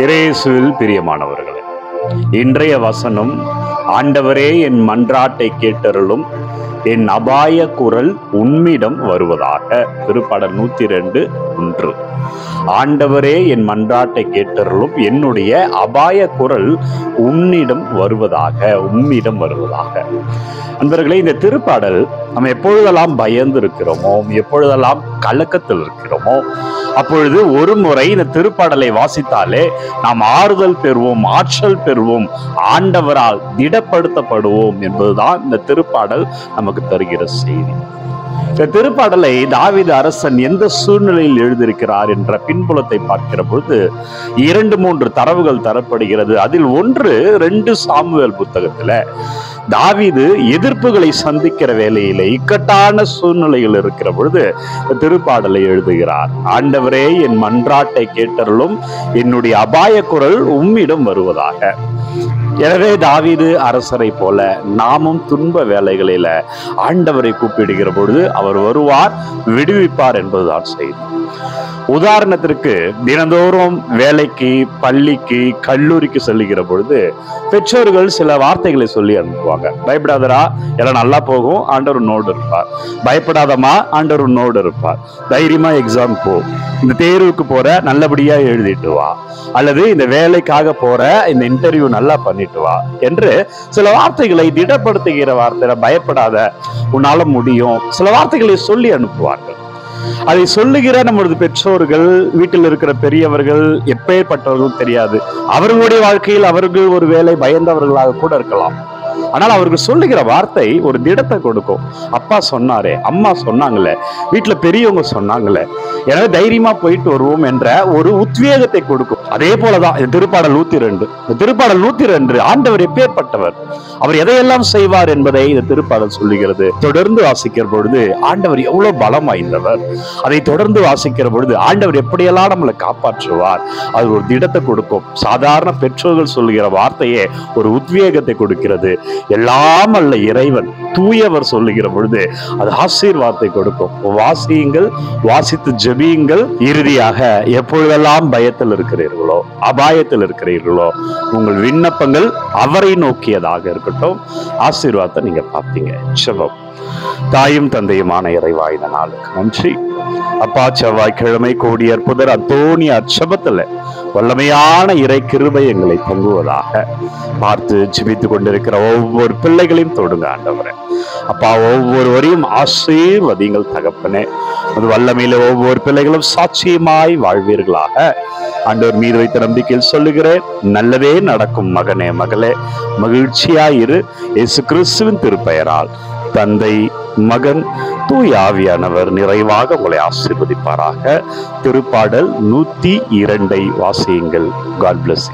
இயேசுவில் பிரியமானவர்களே இன்றைய வசனம் ஆண்டவரே என் மன்றாட்டை கேட்டருளும் என் அபாய குரல் உம்மிடம் வருவதாக திருப்பாடல் நூத்தி ரெண்டு ஒன்று. ஆண்டவரே என் மன்றாட்டை கேட்டருளும். என்னுடைய அபாய குரல் உன்னிடம் வருவதாக உம்மிடம் வருவதாக. அன்பர்களே இந்த திருப்பாடல் நம்ம எப்பொழுதெல்லாம் பயந்து இருக்கிறோமோ எப்பொழுதெல்லாம் கலக்கத்தில் இருக்கிறோமோ அப்பொழுது ஒரு முறை இந்த திருப்பாடலை வாசித்தாலே நாம் ஆறுதல் பெறுவோம் ஆற்றல் பெறுவோம் ஆண்டவரால் திடப்படுத்தப்படுவோம் என்பதுதான் இந்த திருப்பாடல் நமக்கு தருகிற செய்தி. இந்த திருப்பாடலை தாவீது அரசன் எந்த சூழ்நிலையில் எழுதியிருக்கிறார் என்ற பின்புலத்தை பார்க்கிற பொழுது இரண்டு மூன்று தரவுகள் தரப்படுகிறது. அதில் ஒன்று ரெண்டு சாமுவேல் புத்தகத்துல தாவீது எதிர்ப்புகளை சந்திக்கிற வேலையில இக்கட்டான சூழ்நிலையில் இருக்கிற பொழுது திருப்பாடலை எழுதுகிறார். ஆண்டவரே என் மன்றாட்டை கேட்டருளும் என்னுடைய அபாய குரல் உம்மிடம் வருவதாக. எனவே தாவீது அரசரை போல நாமும் துன்ப வேலைகளில ஆண்டவரை கூப்பிடுகிற பொழுது அவர் வருவார் விடுவிப்பார் என்பதுதான் செய்தி. உதாரணத்திற்கு தினந்தோறும் வேலைக்கு பள்ளிக்கு கல்லூரிக்கு செல்லுகிற பொழுது பெற்றோர்கள் சில வார்த்தைகளை சொல்லி அனுப்புவாங்க. பயப்படாதடா எல்லாம் நல்லா போகும் ஆண்டவர் நோடு இருப்பார். பயப்படாதமா ஆண்டவர் நோடு இருப்பார். தைரியமா எக்ஸாம் போ. இந்த தேர்வுக்கு போற நல்லபடியா எழுதிட்டு வா. அல்லது இந்த வேலைக்காக போற இந்த இன்டர்வியூ நல்லா பண்ணிட்டு வா என்று சில வார்த்தைகளை திடப்படுத்துகிற வார்த்தையில பயப்படாத உன்னால முடியும். சில வார்த்தைகளை சொல்லி அனுப்புவார்கள். அதை சொல்லுகிற நம்மளது பெற்றோர்கள் வீட்டில் இருக்கிற பெரியவர்கள் எப்பேற்பட்டவர்கள் தெரியாது. அவர்களுடைய வாழ்க்கையில் அவர்கள் ஒரு வேலை பயந்தவர்களாக கூட இருக்கலாம். ஆனால் அவர்கள் சொல்லுகிற வார்த்தை ஒரு திடத்தை கொடுக்கும். அப்பா சொன்னாரே அம்மா சொன்னாங்களே வீட்டுல பெரியவங்க சொன்னாங்களே எனவே தைரியமா போயிட்டு வருவோம் என்ற ஒரு உத்வேகத்தை கொடுக்கும். அதே போலதான் இந்த திருப்பாடல் நூத்தி ரெண்டு இந்த திருப்பாடல் நூத்தி ரெண்டு ஆண்டவர் எப்பேற்பட்டவர் அவர் எதையெல்லாம் செய்வார் என்பதை இந்த திருப்பாடல் சொல்லுகிறது. தொடர்ந்து வாசிக்கிற பொழுது ஆண்டவர் எவ்வளவு பலம் வாய்ந்தவர். அதை தொடர்ந்து வாசிக்கிற பொழுது ஆண்டவர் எப்படியெல்லாம் நம்மளை காப்பாற்றுவார். அது ஒரு திடத்தை கொடுக்கும். சாதாரண பெற்றோர்கள் சொல்லுகிற வார்த்தையே ஒரு உத்வேகத்தை கொடுக்கிறது. எல்லாம் அல்ல இறைவன். தூயவர் சொல்லுகிற பொழுது அது ஆசீர்வாதத்தை கொடுக்கும். வாசியுங்கள் வாசித்து ஜெபியுங்கள். இறுதியாக எப்பொழுதெல்லாம் பயத்தில் இருக்கிறீர்களோ அபாயத்தில் இருக்கிறீர்களோ உங்கள் விண்ணப்பங்கள் அவரை நோக்கியதாக இருக்கட்டும். ஆசீர்வாதத்தை நீங்க பார்ப்பீங்க. செவம் தாயும் தந்தையுமான இறைவா இந்த நாளுக்கு நன்றி. அப்பா செவ்வாய்க்கிழமை கோடி அற்புதர் அத்தோணி அச்சபத்துல வல்லமையான இறை கிருபை எங்களை பொங்குவதாக பார்த்து ஜிபித்து கொண்டிருக்கிற ஒவ்வொரு பிள்ளைகளையும் தொடுங்க ஆண்டவரே. அப்பா ஒவ்வொருவரையும் ஆசீர்வதிங்கள் தகப்பனே. அது வல்லமையில ஒவ்வொரு பிள்ளைகளும் சாட்சியமாய் வாழ்வீர்களாக. ஆண்டவர் மீது வைத்த நம்பிக்கையில் சொல்லுகிறேன் நல்லதே நடக்கும் மகனே மகளே. மகிழ்ச்சியாயிரு. இயேசு கிறிஸ்துவின் திருப்பெயரால். தந்தை மகன் தூய் ஆவியானவர் நிறைவாக உங்களை ஆசீர்வதிப்பாராக. திருப்பாடல் நூத்தி இரண்டை வாசியுங்கள். God plus